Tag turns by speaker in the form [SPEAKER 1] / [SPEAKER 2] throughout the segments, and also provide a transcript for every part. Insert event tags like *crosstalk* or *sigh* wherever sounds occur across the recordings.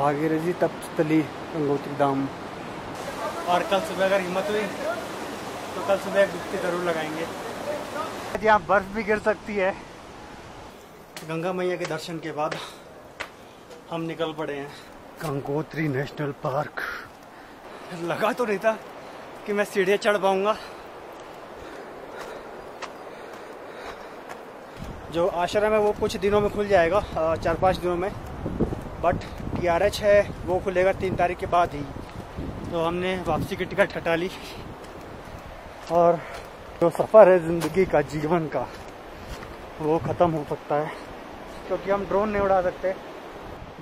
[SPEAKER 1] भागीरथी तप्तली गंगोत्री धाम और कल सुबह अगर हिम्मत हुई तो कल सुबह एक डुबकी ज़रूर लगाएँगे। यहाँ बर्फ़ भी गिर सकती है। गंगा मैया के दर्शन के बाद हम निकल पड़े हैं। Gangotri national park. लगा तो नहीं था कि मैं सीढ़ियाँ चढ़ पाऊँगा। जो आश्रम है वो कुछ दिनों में खुल जाएगा चार पाँच दिनों में। बट आर एच है वो खुलेगा तीन तारीख के बाद ही। तो हमने वापसी की टिकट कटा ली। और जो सफ़र है ज़िंदगी का, जीवन का, वो ख़त्म हो सकता है। क्योंकि हम ड्रोन नहीं उड़ा सकते।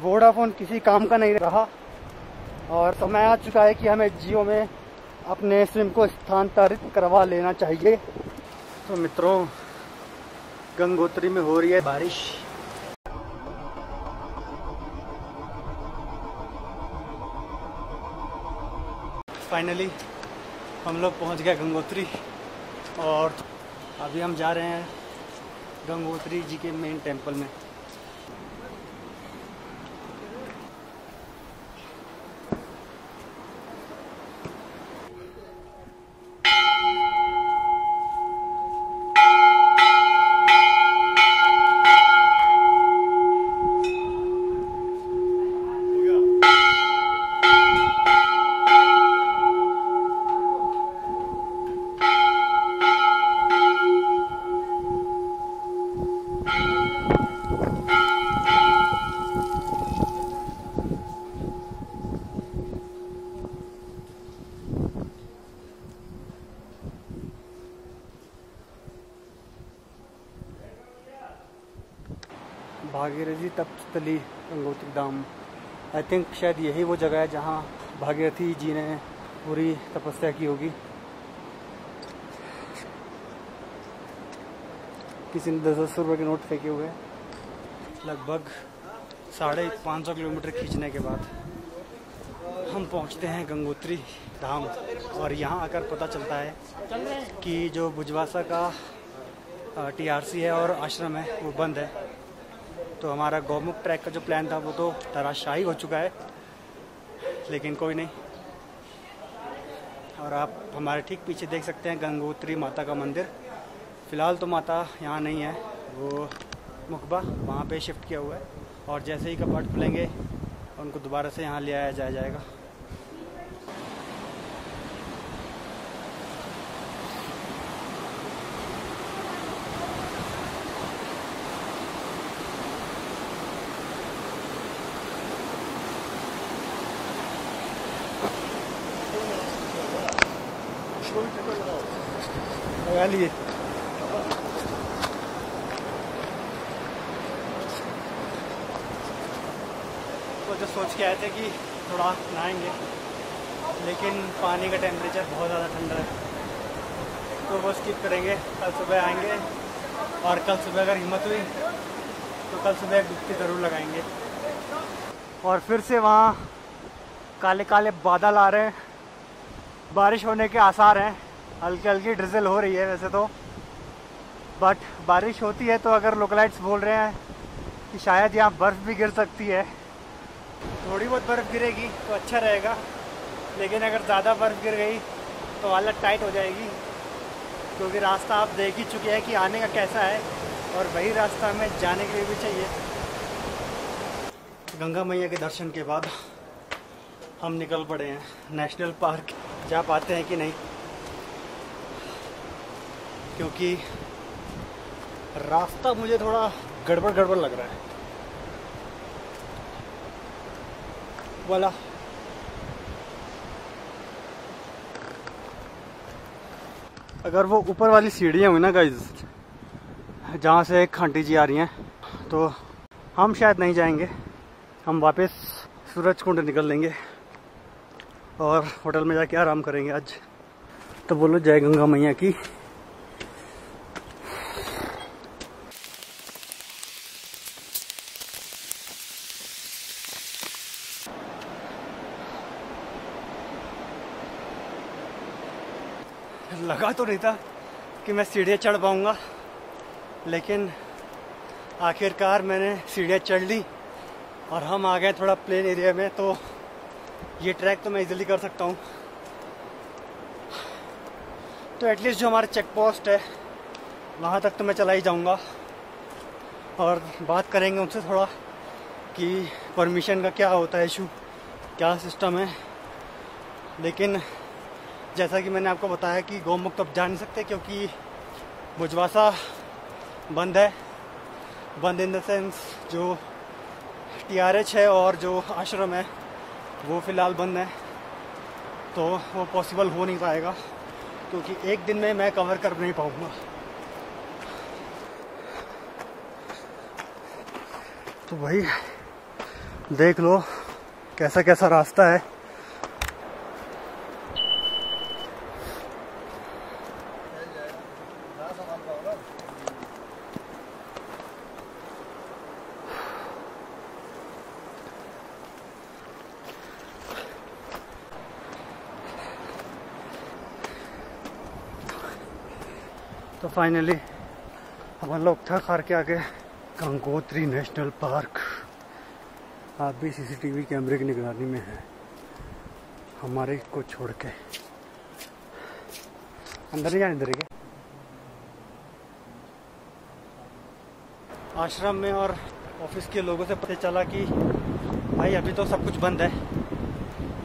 [SPEAKER 1] वोडाफोन किसी काम का नहीं रहा। और समय आ चुका है कि हमें जियो में अपने सिम को स्थानांतरित करवा लेना चाहिए। तो मित्रों, गंगोत्री में हो रही है बारिश। फाइनली हम लोग पहुँच गए गंगोत्री और अभी हम जा रहे हैं गंगोत्री जी के मेन टेंपल में। भागीरथी तप्तली गंगोत्री धाम। आई थिंक शायद यही वो जगह है जहाँ भागीरथी जी ने पूरी तपस्या की होगी। किसी ने दस दस रुपये के नोट फेंके हुए। लगभग साढ़े पाँच सौ किलोमीटर खींचने के बाद हम पहुँचते हैं गंगोत्री धाम। और यहाँ आकर पता चलता है कि जो बुजवासा का टीआरसी है और आश्रम है, वो बंद है। तो हमारा गौमुख ट्रैक का जो प्लान था, वो तो तराशाही हो चुका है। लेकिन कोई नहीं। और आप हमारे ठीक पीछे देख सकते हैं गंगोत्री माता का मंदिर। फ़िलहाल तो माता यहाँ नहीं है। वो मुखबा वहाँ पे शिफ्ट किया हुआ है। और जैसे ही कपाट खुलेंगे, उनको दोबारा से यहाँ ले आया जाया जाएगा। लगा लिए। तो जो सोच के आए थे कि थोड़ा नहाएँगे, लेकिन पानी का टेम्परेचर बहुत ज़्यादा ठंडा है। तो वो स्किप करेंगे। कल सुबह आएँगे और कल सुबह अगर हिम्मत हुई तो कल सुबह एक डुबकी ज़रूर लगाएँगे। और फिर से वहाँ काले काले बादल आ रहे हैं। बारिश होने के आसार हैं। हल्की हल्की ड्रिजल हो रही है वैसे तो। बट बारिश होती है तो अगर लोकलाइट्स बोल रहे हैं कि शायद यहाँ बर्फ़ भी गिर सकती है, थोड़ी बहुत बर्फ़ गिरेगी तो अच्छा रहेगा। लेकिन अगर ज़्यादा बर्फ़ गिर गई तो हालत टाइट हो जाएगी, क्योंकि रास्ता आप देख ही चुके हैं कि आने का कैसा है और वही रास्ता हमें जाने के लिए भी चाहिए। गंगा मैया के दर्शन के बाद हम निकल पड़े हैं नेशनल पार्क जा पाते हैं कि नहीं? क्योंकि रास्ता मुझे थोड़ा गड़बड़ गड़बड़ लग रहा है। वाला। अगर वो ऊपर वाली सीढ़ियाँ हुई ना गाइज़ जहाँ से एक आंटी जी आ रही हैं तो हम शायद नहीं जाएँगे। हम वापस सूरज कुंड निकल लेंगे और होटल में जाके आराम करेंगे आज। तो बोलो, जय गंगा मैया की। लगा तो नहीं था कि मैं सीढ़ियाँ चढ़ पाऊँगा, लेकिन आखिरकार मैंने सीढ़ियाँ चढ़ ली और हम आ गए थोड़ा प्लेन एरिया में तो ये ट्रैक तो मैं इजीली कर सकता हूँ। तो एटलीस्ट जो हमारा चेक पोस्ट है, वहाँ तक तो मैं चला ही जाऊँगा। और बात करेंगे उनसे थोड़ा कि परमिशन का क्या होता है इशू क्या सिस्टम है। लेकिन जैसा कि मैंने आपको बताया कि गौमुख अब जा नहीं सकते क्योंकि भुजवासा बंद है। बंद इन द सेंस जो टीआरएच है और जो आश्रम है, वो फ़िलहाल बंद है। तो वो पॉसिबल हो नहीं पाएगा क्योंकि एक दिन में मैं कवर कर नहीं पाऊँगा। तो भाई, देख लो कैसा कैसा रास्ता है। तो फाइनली हम लोग थक हार के आगे गंगोत्री नेशनल पार्क आप भी सीसीटीवी कैमरे की निगरानी में हैं। हमारे को छोड़ के। अंदर नहीं जाने देंगे आश्रम में और ऑफ़िस के लोगों से पता चला कि भाई, अभी तो सब कुछ बंद है।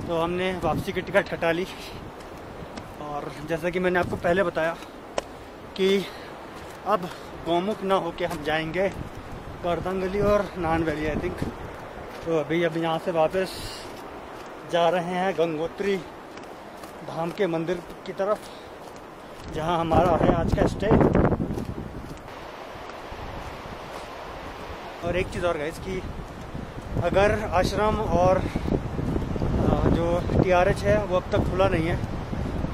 [SPEAKER 1] तो हमने वापसी की टिकट कटा ली। और जैसा कि मैंने आपको पहले बताया कि अब गौमुख ना होके हम जाएँगे गर्दंगली और नान वैली आई थिंक तो अभी अभी यहाँ से वापस जा रहे हैं गंगोत्री धाम के मंदिर की तरफ़, जहाँ हमारा है आज का स्टे और एक चीज़ और गई कि अगर आश्रम और जो टीआरएच है, वो अब तक खुला नहीं है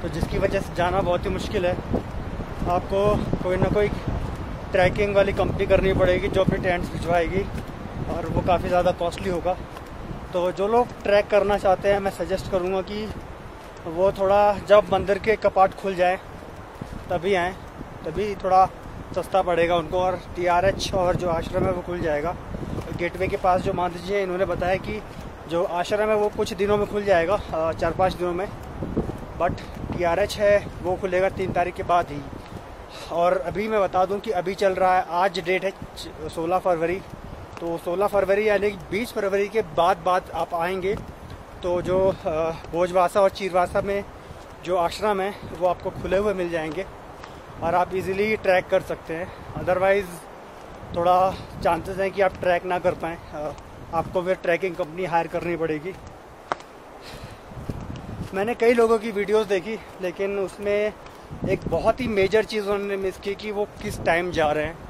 [SPEAKER 1] तो जिसकी वजह से जाना बहुत ही मुश्किल है। आपको कोई ना कोई ट्रैकिंग वाली कंपनी करनी पड़ेगी जो अपनी टेंट्स भिजवाएगी और वो काफ़ी ज़्यादा कॉस्टली होगा। तो जो लोग ट्रैक करना चाहते हैं, मैं सजेस्ट करूँगा कि वो थोड़ा जब मंदिर के कपाट खुल जाए, तभी आएँ, तभी थोड़ा सस्ता पड़ेगा उनको और टीआरएच और जो आश्रम है वो खुल जाएगा। गेटवे के पास जो जी है इन्होंने बताया कि जो आश्रम है वो कुछ दिनों में खुल जाएगा चार पाँच दिनों में बट टीआरएच है वो खुलेगा तीन तारीख के बाद ही। और अभी मैं बता दूँ कि अभी चल रहा है, आज डेट है 16 फरवरी। तो 16 फरवरी यानी बीस फरवरी के बाद बाद आप आएँगे। तो जो भोजवासा और चीरवासा में जो आश्रम है, वो आपको खुले हुए मिल जाएँगे और आप इजीली ट्रैक कर सकते हैं। अदरवाइज़ थोड़ा चांसेस हैं कि आप ट्रैक ना कर पाएँ। आपको फिर ट्रैकिंग कंपनी हायर करनी पड़ेगी। मैंने कई लोगों की वीडियोस देखी, लेकिन उसमें एक बहुत ही मेजर चीज़ उन्होंने मिस की कि वो किस टाइम जा रहे हैं।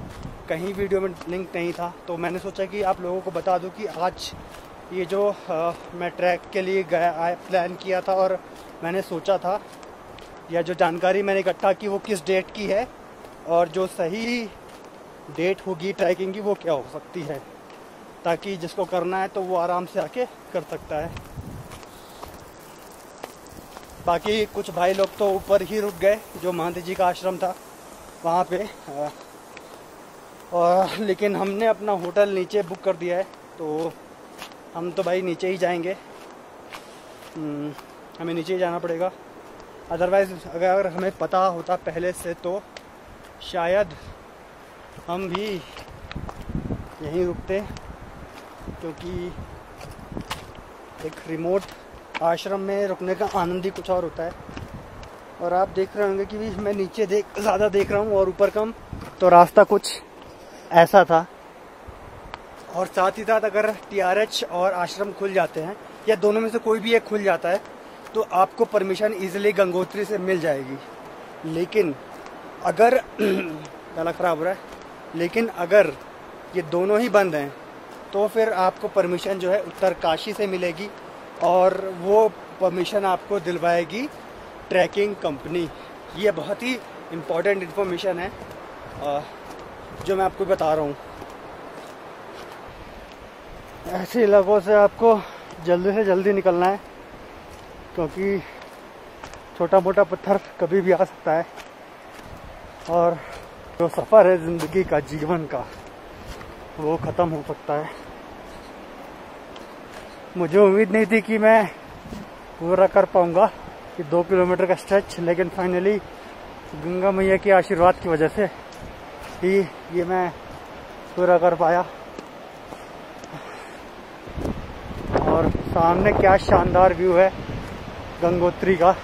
[SPEAKER 1] कहीं वीडियो में लिंक नहीं था तो मैंने सोचा कि आप लोगों को बता दूँ कि आज ये जो आ, मैं ट्रैक के लिए गया प्लान किया था और मैंने सोचा था या जो जानकारी मैंने इकट्ठा की वो किस डेट की है और जो सही डेट होगी ट्रैकिंग की वो क्या हो सकती है ताकि जिसको करना है तो वो आराम से आके कर सकता है। बाकी कुछ भाई लोग तो ऊपर ही रुक गए जो महादेव जी का आश्रम था वहाँ पे। और लेकिन हमने अपना होटल नीचे बुक कर दिया है तो हम तो भाई नीचे ही जाएँगे। हम्म, हमें नीचे ही जाना पड़ेगा। अदरवाइज़ अगर हमें पता होता पहले से तो शायद हम भी यहीं रुकते क्योंकि एक रिमोट आश्रम में रुकने का आनंद ही कुछ और होता है। और आप देख रहे होंगे कि भी मैं नीचे देख, ज़्यादा देख रहा हूँ और ऊपर कम तो रास्ता कुछ ऐसा था। और साथ ही साथ अगर टीआरएच और आश्रम खुल जाते हैं, या दोनों में से कोई भी एक खुल जाता है तो आपको परमिशन इजीली गंगोत्री से मिल जाएगी। लेकिन अगर *clears throat* गला ख़राब हो रहा है, लेकिन अगर ये दोनों ही बंद हैं तो फिर आपको परमिशन जो है उत्तर काशी से मिलेगी। और वो परमिशन आपको दिलवाएगी ट्रैकिंग कंपनी ये बहुत ही इम्पोर्टेंट इन्फॉर्मेशन है। जो मैं आपको बता रहा हूँ। ऐसे इलाकों से आपको जल्दी से जल्दी निकलना है, क्योंकि छोटा मोटा पत्थर कभी भी आ सकता है। और जो सफ़र है ज़िंदगी का, जीवन का, वो ख़त्म हो सकता है। मुझे उम्मीद नहीं थी कि मैं पूरा कर पाऊँगा कि दो किलोमीटर का स्ट्रेच लेकिन फाइनली गंगा मैया के आशीर्वाद की वजह से ही ये मैं पूरा कर पाया। और सामने क्या शानदार व्यू है गंगोत्री का।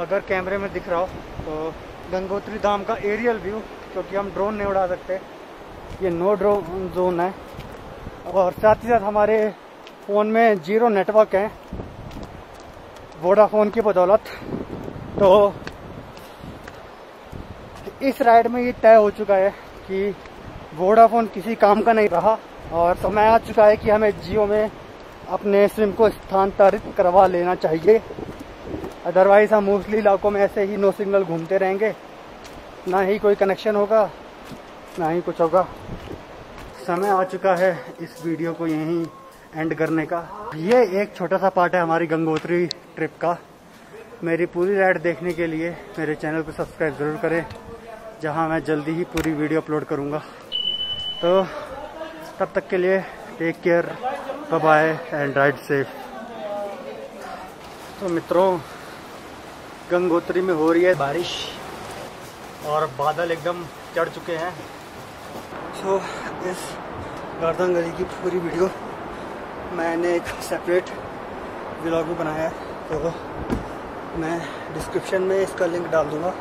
[SPEAKER 1] अगर कैमरे में दिख रहा हो तो गंगोत्री धाम का एरियल व्यू क्योंकि हम ड्रोन नहीं उड़ा सकते। ये नो ड्रोन जोन है। और साथ ही साथ हमारे फ़ोन में ज़ीरो नेटवर्क है। वोडाफोन की बदौलत। तो इस राइड में ये तय हो चुका है कि वोडाफोन किसी काम का नहीं रहा और समय आ चुका है कि हमें जियो में अपने सिम को स्थानांतरित करवा लेना चाहिए। अदरवाइज़ हम मोस्टली इलाकों में ऐसे ही नो सिग्नल घूमते रहेंगे। ना ही कोई कनेक्शन होगा, ना ही कुछ होगा। समय आ चुका है इस वीडियो को यहीं एंड करने का। ये एक छोटा सा पार्ट है हमारी गंगोत्री ट्रिप का। मेरी पूरी राइड देखने के लिए मेरे चैनल को सब्सक्राइब ज़रूर करें, जहाँ मैं जल्दी ही पूरी वीडियो अपलोड करूँगा। तो तब तक के लिए take care bye and ride safe तो मित्रों, गंगोत्री में हो रही है बारिश। और बादल एकदम चढ़ चुके हैं। सो so, इस गर्दन गली की पूरी वीडियो मैंने एक सेपरेट ब्लॉग भी बनाया है। तो मैं डिस्क्रिप्शन में इसका लिंक डाल दूँगा।